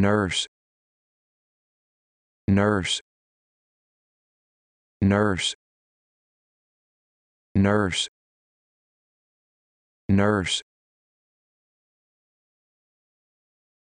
nurse. Nurse. Nurse. Nurse. Nurse.